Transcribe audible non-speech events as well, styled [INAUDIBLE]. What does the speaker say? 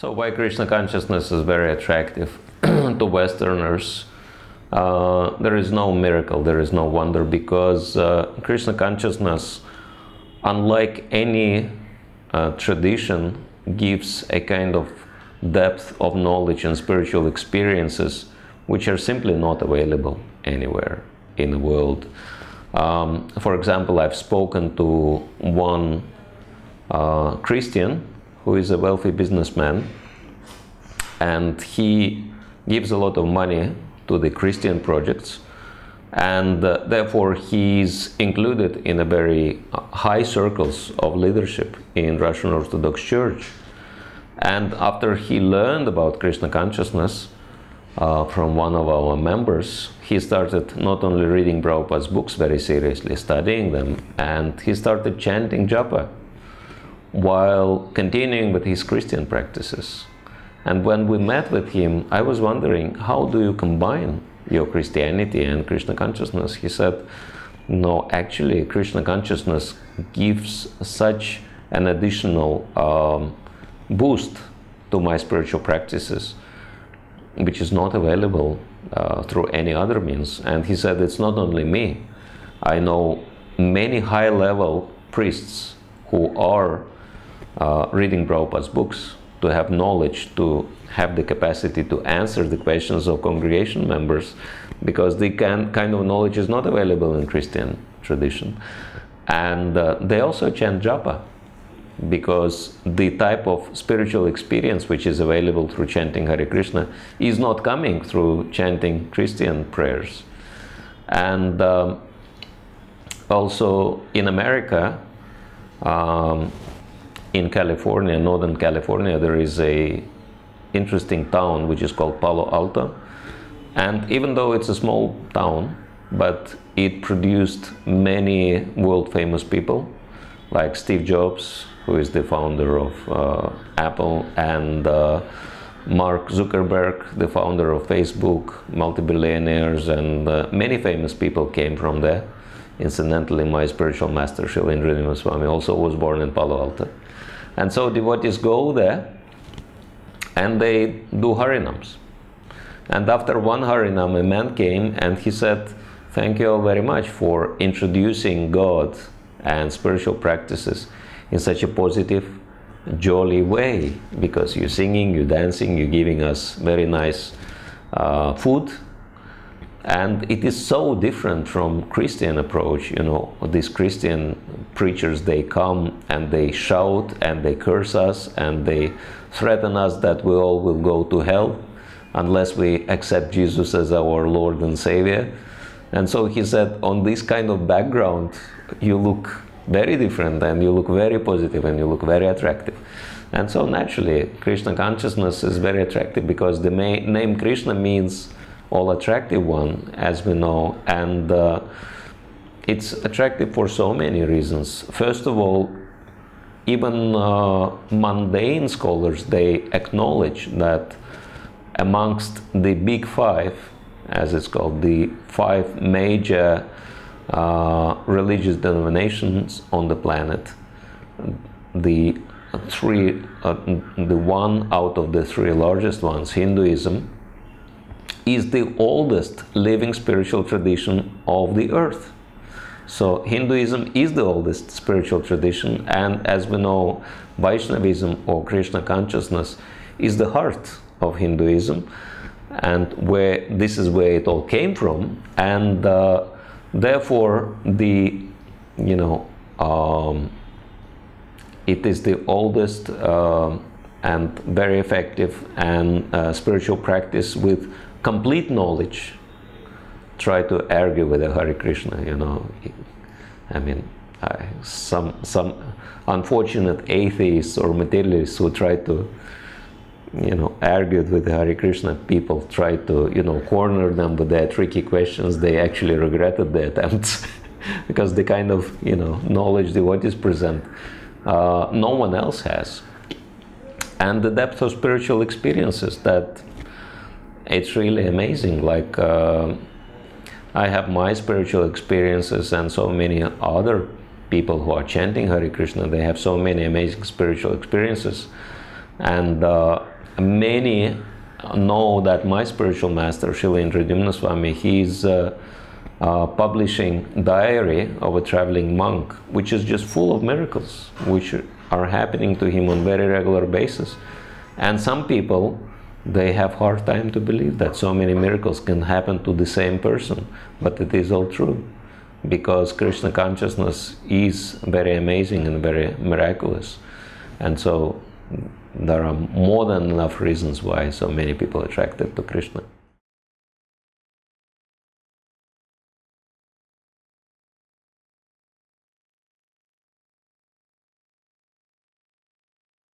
So, why Krishna consciousness is very attractive [CLEARS THROAT] to Westerners? Uh, there is no miracle, there is no wonder because uh, Krishna consciousness, unlike any uh, tradition, gives a kind of depth of knowledge and spiritual experiences which are simply not available anywhere in the world. Um, for example, I've spoken to one uh, Christian who is a wealthy businessman, and he gives a lot of money to the Christian projects, and uh, therefore he's included in a very high circles of leadership in Russian Orthodox Church. And after he learned about Krishna consciousness uh, from one of our members, he started not only reading Prabhupada's books very seriously, studying them, and he started chanting japa while continuing with his Christian practices. And when we met with him, I was wondering, how do you combine your Christianity and Krishna consciousness? He said, no, actually, Krishna consciousness gives such an additional um, boost to my spiritual practices, which is not available uh, through any other means. And he said, it's not only me. I know many high level priests who are uh, reading Prabhupada's books, to have knowledge, to have the capacity to answer the questions of congregation members, because the can, kind of knowledge is not available in Christian tradition. And uh, they also chant japa, because the type of spiritual experience which is available through chanting Hare Krishna is not coming through chanting Christian prayers. And um, also in America, um, in California, Northern California, there is a interesting town which is called Palo Alto. And even though it's a small town, but it produced many world famous people like Steve Jobs, who is the founder of uh, Apple, and uh, Mark Zuckerberg, the founder of Facebook, multi-billionaires, and uh, many famous people came from there. Incidentally, my spiritual master, Shailendra Swami, also was born in Palo Alto. And so devotees go there and they do harinams. And after one harinam, a man came and he said, Thank you all very much for introducing God and spiritual practices in such a positive, jolly way because you're singing, you're dancing, you're giving us very nice uh, food and it is so different from christian approach you know these christian preachers they come and they shout and they curse us and they threaten us that we all will go to hell unless we accept jesus as our lord and savior. And so he said on this kind of background you look very different and you look very positive and you look very attractive. And so naturally krishna consciousness is very attractive because the name krishna means all attractive one, as we know, and uh, it's attractive for so many reasons. First of all, even uh, mundane scholars they acknowledge that amongst the big five, as it's called, the five major uh, religious denominations on the planet, the three, uh, the one out of the three largest ones, Hinduism, is the oldest living spiritual tradition of the earth. So Hinduism is the oldest spiritual tradition, and as we know, Vaishnavism or Krishna consciousness is the heart of Hinduism, and where this is where it all came from, and uh, therefore the you know um, it is the oldest uh, and very effective and uh, spiritual practice with complete knowledge try to argue with the Hare Krishna, you know. I mean, uh, some, some unfortunate atheists or materialists who try to, you know, argue with the Hare Krishna people, try to, you know, corner them with their tricky questions, they actually regretted their [LAUGHS] attempts because the kind of, you know, knowledge devotees present, uh, no one else has. And the depth of spiritual experiences that it's really amazing. Like uh, I have my spiritual experiences, and so many other people who are chanting Hare Krishna, they have so many amazing spiritual experiences. And uh, many know that my spiritual master, Srila Indradyumna Swami, he's uh, uh, publishing diary of a traveling monk, which is just full of miracles, which are happening to him on very regular basis. And some people, they have hard time to believe that so many miracles can happen to the same person, but it is all true because Krishna consciousness is very amazing and very miraculous. And so there are more than enough reasons why so many people are attracted to Krishna.